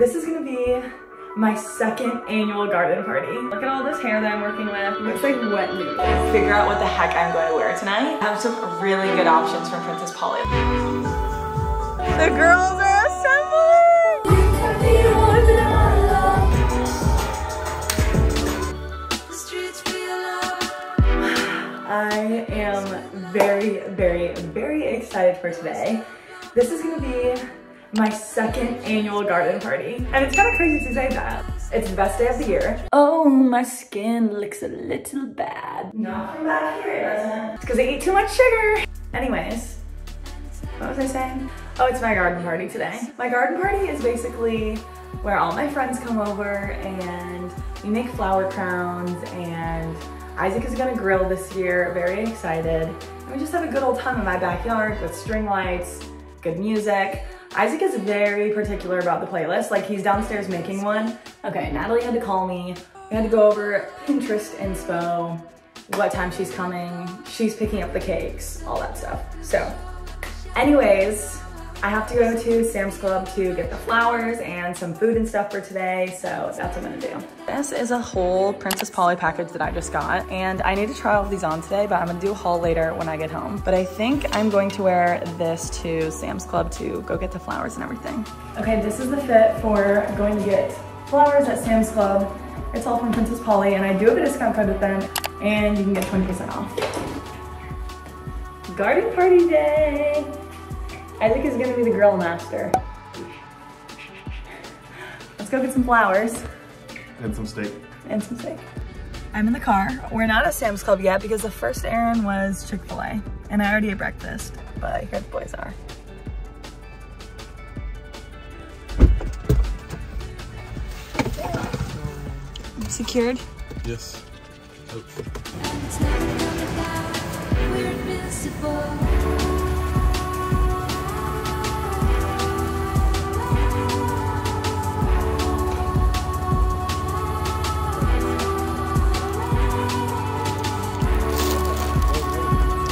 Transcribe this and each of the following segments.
This is gonna be my second annual garden party. Look at all this hair that I'm working with. It looks like wet noodles. Figure out what the heck I'm going to wear tonight. I have some really good options from Princess Polly. The girls are assembling! I am very, very, very excited for today. This is gonna be my second annual garden party. And it's kind of crazy to say that. It's the best day of the year. Oh, my skin looks a little bad. Not from back here, it doesn't. It's because I eat too much sugar. Anyways, what was I saying? Oh, it's my garden party today. My garden party is basically where all my friends come over and we make flower crowns and Isaac is gonna grill this year, very excited. And we just have a good old time in my backyard with string lights, good music. Isaac is very particular about the playlist. Like he's downstairs making one. Okay, Natalie had to call me. We had to go over Pinterest inspo, what time she's coming, she's picking up the cakes, all that stuff. So anyways, I have to go to Sam's Club to get the flowers and some food and stuff for today, so that's what I'm gonna do. This is a whole Princess Polly package that I just got, and I need to try all of these on today, but I'm gonna do a haul later when I get home. But I think I'm going to wear this to Sam's Club to go get the flowers and everything. Okay, this is the fit for going to get flowers at Sam's Club. It's all from Princess Polly, and I do have a discount code with them, and you can get 20% off. Garden party day! Isaac is gonna be the grill master. Let's go get some flowers. And some steak. And some steak. I'm in the car. We're not at Sam's Club yet because the first errand was Chick-fil-A. And I already ate breakfast, but here the boys are. Secured? Yes. Oh.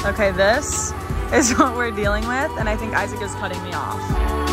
Okay, this is what we're dealing with, and I think Isaac is cutting me off.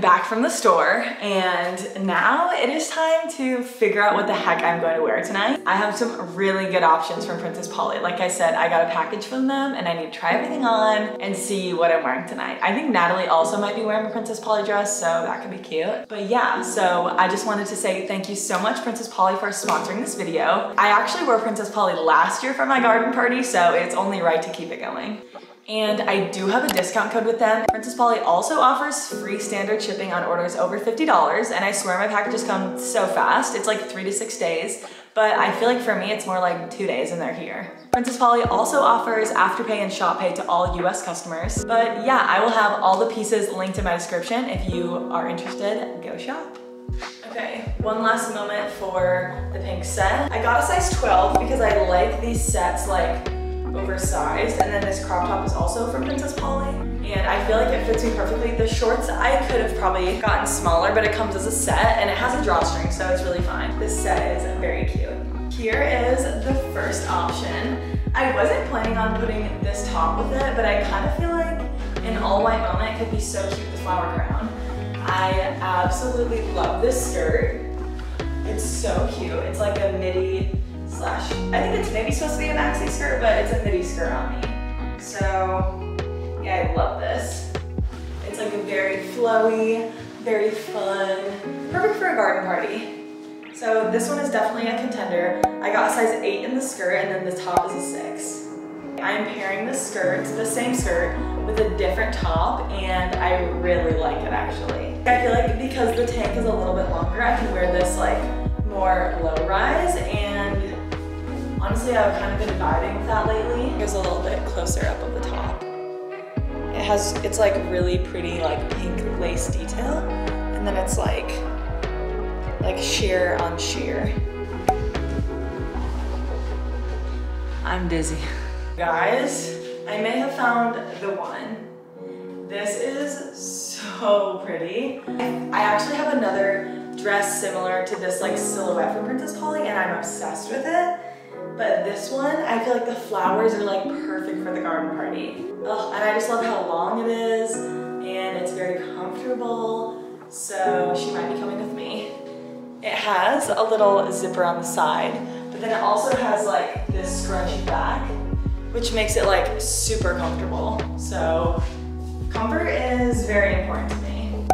Back from the store and now it is time to figure out what the heck I'm going to wear tonight. I have some really good options from Princess Polly. Like I said, I got a package from them and I need to try everything on and see what I'm wearing tonight. I think Natalie also might be wearing a Princess Polly dress, so that could be cute. But yeah, so I just wanted to say thank you so much Princess Polly for sponsoring this video. I actually wore Princess Polly last year for my garden party, so it's only right to keep it going and I do have a discount code with them. Princess Polly also offers free standard shipping on orders over $50, and I swear my packages come so fast. It's like three to six days, but I feel like for me, it's more like two days and they're here. Princess Polly also offers Afterpay and ShopPay to all US customers. But yeah, I will have all the pieces linked in my description. If you are interested, go shop. Okay, one last moment for the pink set. I got a size 12 because I like these sets like oversized. And then this crop top is also from Princess Polly. And I feel like it fits me perfectly. The shorts, I could have probably gotten smaller, but it comes as a set and it has a drawstring, so it's really fine. This set is very cute. Here is the first option. I wasn't planning on putting this top with it, but I kind of feel like an all white moment could be so cute with flower crown. I absolutely love this skirt. It's so cute. It's like a midi slash, I think it's maybe supposed to be a maxi skirt, but it's a midi skirt on me. So yeah, I love this. It's like a very flowy, very fun, perfect for a garden party. So this one is definitely a contender. I got a size eight in the skirt and then the top is a six. I am pairing the skirt, the same skirt, with a different top and I really like it actually. I feel like because the tank is a little bit longer, I can wear this like more low rise and Honestly, I've kind of been vibing with that lately. Here's a little bit closer up of the top. It has, it's like really pretty like pink lace detail. and then it's like, like sheer on sheer. I'm dizzy. Guys, I may have found the one. This is so pretty. I actually have another dress similar to this like silhouette from Princess Polly and I'm obsessed with it. But this one, I feel like the flowers are like perfect for the garden party. Ugh, and I just love how long it is and it's very comfortable. So she might be coming with me. It has a little zipper on the side, but then it also has like this scrunchy back, which makes it like super comfortable. So comfort is very important to me.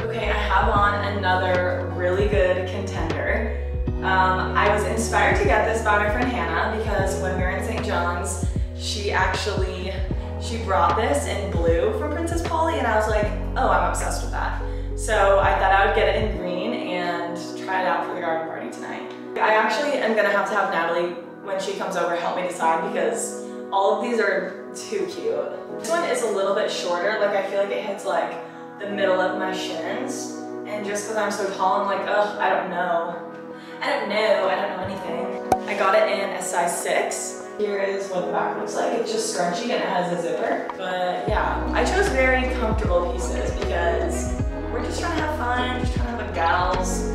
Okay, I have on another really good contender. Um, I was inspired to get this by my friend Hannah because when we were in St. John's, she actually, she brought this in blue from Princess Polly and I was like, oh, I'm obsessed with that. So I thought I would get it in green and try it out for the garden party tonight. I actually am gonna have to have Natalie, when she comes over, help me decide because all of these are too cute. This one is a little bit shorter, like I feel like it hits like the middle of my shins. And just because I'm so tall, I'm like, ugh, I don't know. I don't know, I don't know anything. I got it in a size six. Here is what the back looks like. It's just scrunchy and it has a zipper. But yeah, I chose very comfortable pieces because we're just trying to have fun, just trying to have a gals,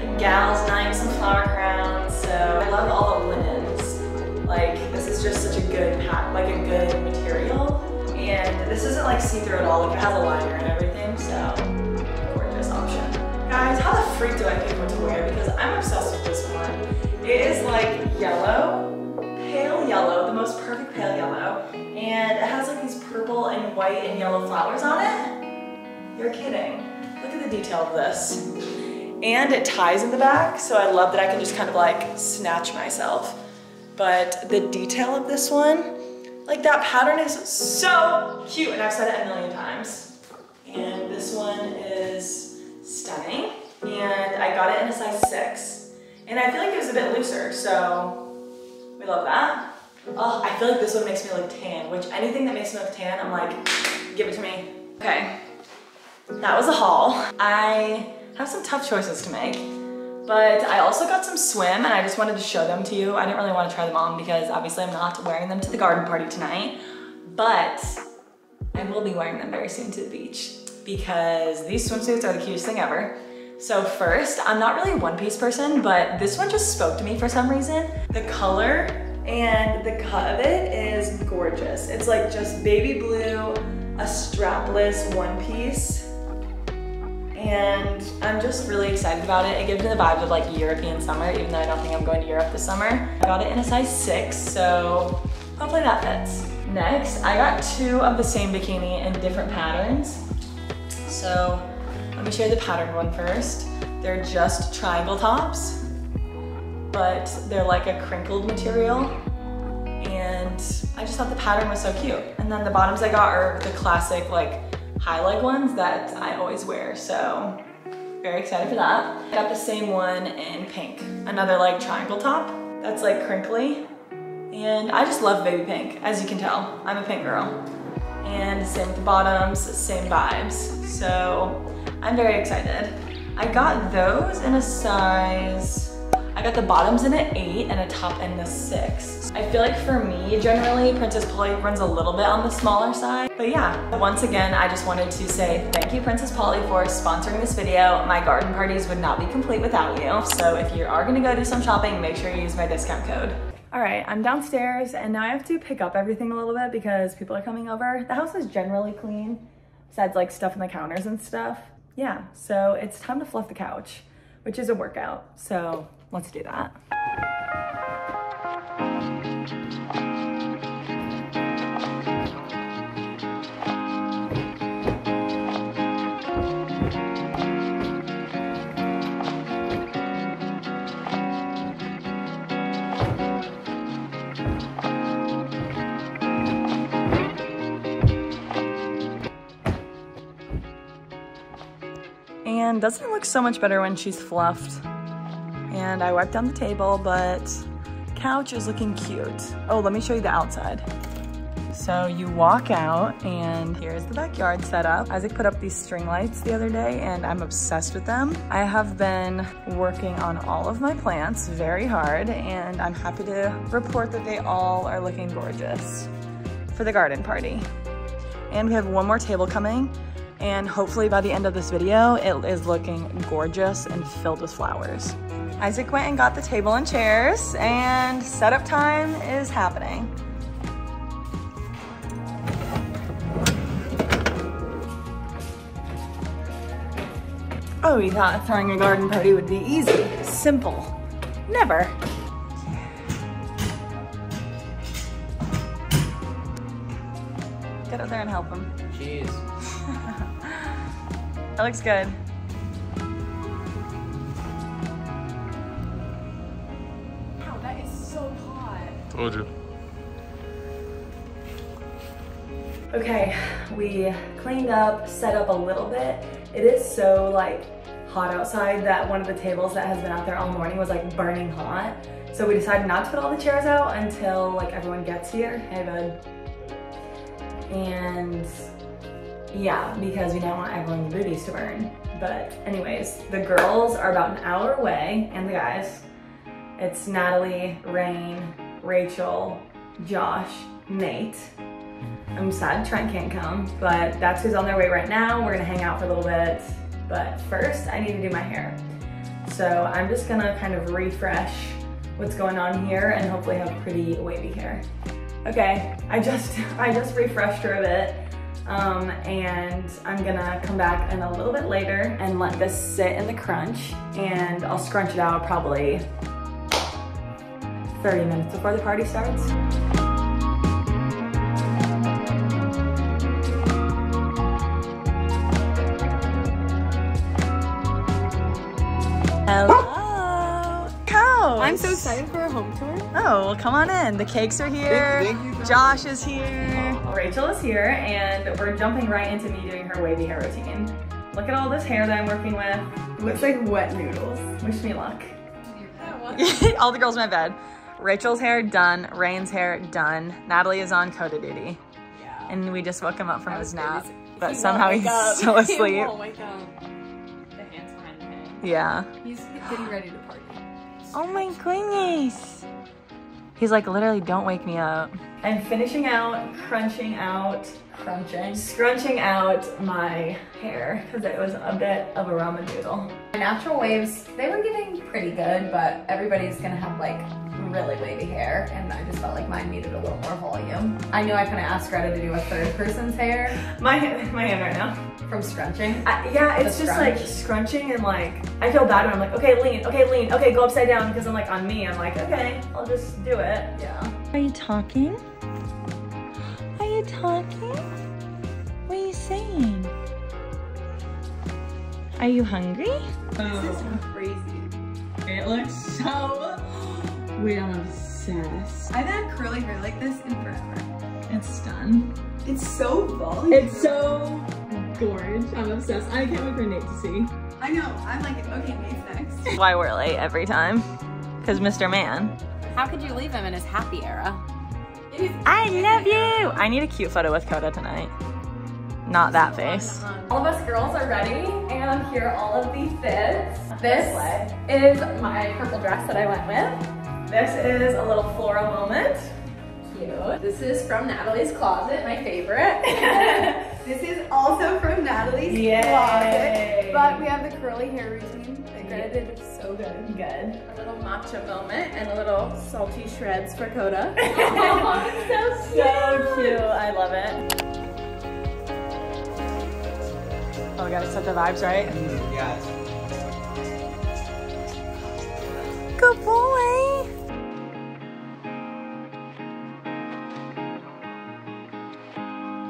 a gals night, some flower crowns. So I love all the linens. Like this is just such a good pack, like a good material. And this isn't like see-through at all. Like it has a liner and everything, so. Guys, how the freak do I pick what to wear? Because I'm obsessed with this one. It is like yellow, pale yellow, the most perfect pale yellow. And it has like these purple and white and yellow flowers on it. You're kidding. Look at the detail of this. And it ties in the back, so I love that I can just kind of like snatch myself. But the detail of this one, like that pattern is so cute and I've said it a million times. And this one is stunning. And I got it in a size six. And I feel like it was a bit looser, so we love that. Oh, I feel like this one makes me look tan, which anything that makes me look tan, I'm like, give it to me. Okay, that was a haul. I have some tough choices to make. But I also got some swim and I just wanted to show them to you. I didn't really want to try them on because obviously I'm not wearing them to the garden party tonight, but I will be wearing them very soon to the beach because these swimsuits are the cutest thing ever. So first, I'm not really a one piece person, but this one just spoke to me for some reason. The color and the cut of it is gorgeous. It's like just baby blue, a strapless one piece and I'm just really excited about it. It gives me the vibes of like European summer, even though I don't think I'm going to Europe this summer. I got it in a size six, so hopefully that fits. Next, I got two of the same bikini in different patterns. So let me show you the pattern one first. They're just triangle tops, but they're like a crinkled material. And I just thought the pattern was so cute. And then the bottoms I got are the classic like high leg ones that I always wear. So very excited for that. I got the same one in pink. Another like triangle top that's like crinkly. And I just love baby pink, as you can tell. I'm a pink girl. And same with the bottoms, same vibes. So I'm very excited. I got those in a size I got the bottoms in an eight and a top in a six. I feel like for me, generally, Princess Polly runs a little bit on the smaller side. But yeah, once again, I just wanted to say thank you, Princess Polly, for sponsoring this video. My garden parties would not be complete without you. So if you are gonna go do some shopping, make sure you use my discount code. All right, I'm downstairs and now I have to pick up everything a little bit because people are coming over. The house is generally clean, besides like stuff in the counters and stuff. Yeah, so it's time to fluff the couch, which is a workout. So Let's do that. And doesn't look so much better when she's fluffed? and I wiped down the table, but couch is looking cute. Oh, let me show you the outside. So you walk out and here's the backyard setup. Isaac put up these string lights the other day and I'm obsessed with them. I have been working on all of my plants very hard and I'm happy to report that they all are looking gorgeous for the garden party. And we have one more table coming and hopefully by the end of this video, it is looking gorgeous and filled with flowers. Isaac went and got the table and chairs and setup time is happening. Oh, we thought throwing a garden party would be easy, simple. Never. Get out there and help him. Jeez. That looks good. Wow, that is so hot. Told you. Okay, we cleaned up, set up a little bit. It is so like hot outside that one of the tables that has been out there all morning was like burning hot. So we decided not to put all the chairs out until like everyone gets here. Hey bud. And yeah, because we don't want everyone's booties to burn. But anyways, the girls are about an hour away and the guys. It's Natalie, Rain, Rachel, Josh, Nate. I'm sad Trent can't come, but that's who's on their way right now. We're gonna hang out for a little bit. But first, I need to do my hair. So I'm just gonna kind of refresh what's going on here and hopefully have pretty wavy hair. Okay, I just I just refreshed her a bit. Um, and I'm gonna come back in a little bit later and let this sit in the crunch and I'll scrunch it out probably 30 minutes before the party starts. Hello. Cows. I'm so excited for a home tour. Oh, well, come on in. The cakes are here. Thank- thank you. Josh is here. Rachel is here and we're jumping right into me doing her wavy hair routine. Look at all this hair that I'm working with. It looks like wet noodles. Wish me luck. All the girls in my bed. Rachel's hair done. Rain's hair done. Natalie is on Coda duty. Yeah. And we just woke him up from his nap. He But won't somehow wake he's up. still He asleep. won't wake up. The hands behind the head. Yeah. He's getting ready to party. Oh my goodness. He's like, literally, don't wake me up. I'm finishing out, crunching out, crunching, scrunching out my hair because it was a bit of a ramen noodle. My natural waves, they were getting pretty good, but everybody's gonna have like really wavy hair, and I just felt like mine needed a little more volume. I knew I couldn't ask Greta to do a third person's hair My, my hand right now. From scrunching. I, yeah, it's The just like scrunching and like, I feel bad when I'm like, okay, lean, okay, lean, okay, go upside down because I'm like on me. I'm like, okay, I'll just do it. Yeah. Are you talking? Are you talking? What are you saying? Are you hungry? This is oh. crazy. It looks so. Wait, I'm obsessed. I've had curly hair like this in forever. It's done. It's so voluminous. It's so gorge. I'm obsessed. I can't wait for Nate to see. I know. I'm like, okay, Nate's next. Why we're late every time? Because Mr. Man. How could you leave him in his happy era? I love you. I need a cute photo with Coda tonight. Not that face. All of us girls are ready, and here are all of the fits. This is my purple dress that I went with. This is a little floral moment. Cute. This is from Natalie's closet, my favorite. This is also from Natalie's Yay. closet. But we have the curly hair routine that Greta did so good. Good. a little matcha moment and a little salty shreds for Coda. so So cute. I love it. Oh, we gotta set the vibes right. Mm, yes. Good boy.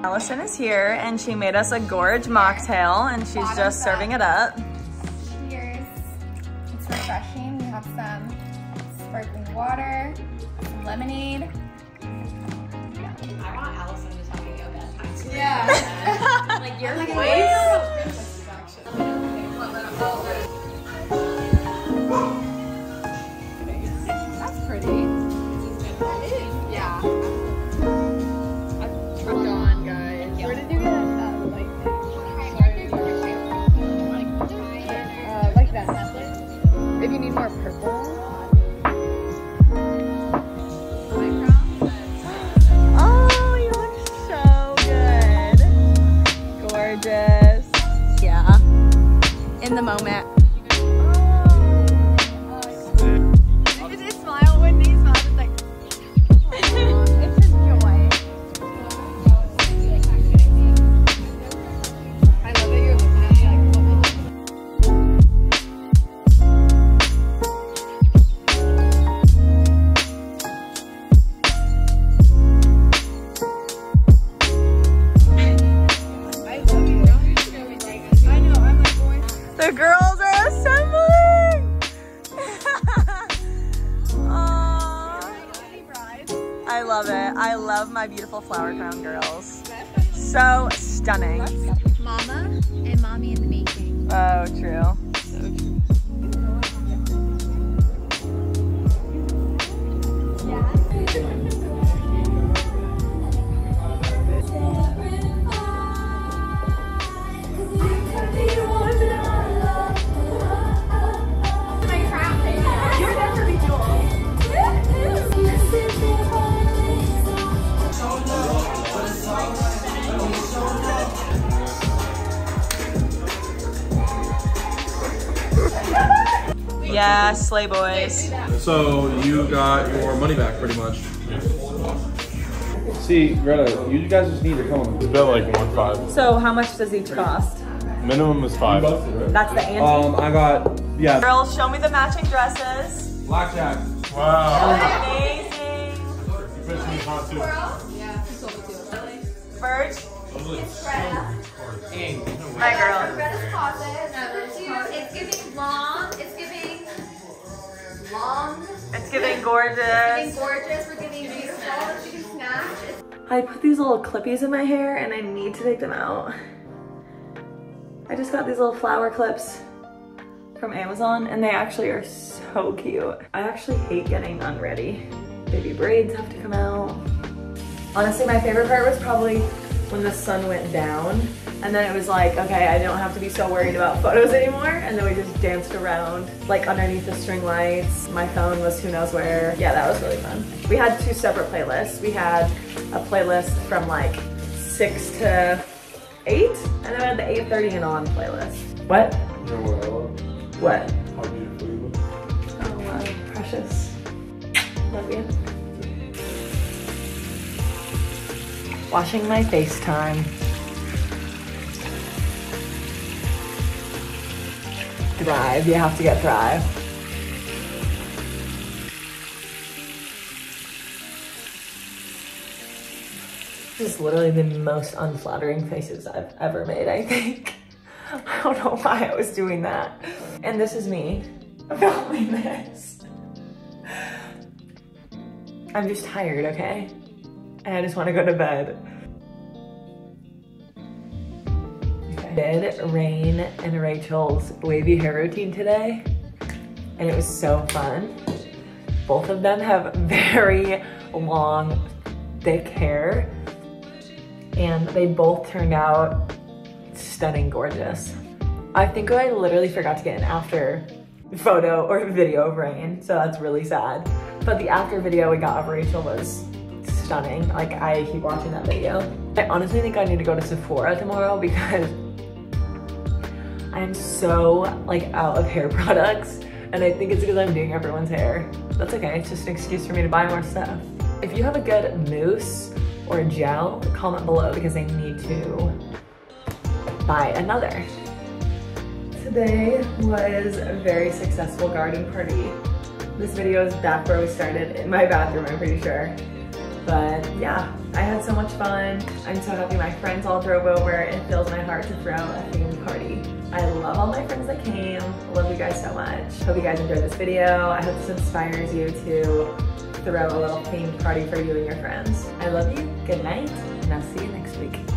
Allison is here and she made us a gorge mocktail and she's Bottoms just serving it up. Cheers. It's refreshing. We have some sparkling water, some lemonade. I want Allison to tell me a bedtime Yeah. Like your voice. Flower crown girls. So stunning. Mama and mommy in the making. Oh, true. Yeah, slay boys. So you got your money back pretty much. See, Greta, you guys just need to come. It's about like one five. So how much does each cost? Minimum is five. That's the answer. Um, I got yeah. Girls, show me the matching dresses. Blackjack. Wow. It's giving It's gorgeous. gorgeous. We're giving beautiful. It's giving snatch. It's I put these little clippies in my hair and I need to take them out. I just got these little flower clips from Amazon and they actually are so cute. I actually hate getting unready. Baby braids have to come out. Honestly, my favorite part was probably when the sun went down and then it was like, okay, I don't have to be so worried about photos anymore. And then we just danced around like underneath the string lights. My phone was who knows where. Yeah, that was really fun. We had two separate playlists. We had a playlist from like six to eight and then we had the 8.30 and on playlist. What? You know what I love? What? How beautiful you look. Oh wow, precious. Love you. Washing my FaceTime. Thrive, you have to get Thrive. This is literally the most unflattering faces I've ever made, I think. I don't know why I was doing that. And this is me filming this. I'm just tired, okay? And I just want to go to bed. Did Rain and Rachel's wavy hair routine today, and it was so fun. Both of them have very long, thick hair, and they both turned out stunning gorgeous. I think I literally forgot to get an after photo or video of Rain, so that's really sad. But the after video we got of Rachel was stunning. Like I keep watching that video. I honestly think I need to go to Sephora tomorrow because I'm so like out of hair products and I think it's because I'm doing everyone's hair. That's okay, it's just an excuse for me to buy more stuff. If you have a good mousse or gel, comment below because I need to buy another. Today was a very successful garden party. This video is back where we started in my bathroom, I'm pretty sure. But yeah, I had so much fun. I'm so happy my friends all drove over. It fills my heart to throw a themed party. I love all my friends that came. Love you guys so much. Hope you guys enjoyed this video. I hope this inspires you to throw a little themed party for you and your friends. I love you. Good night, and I'll see you next week.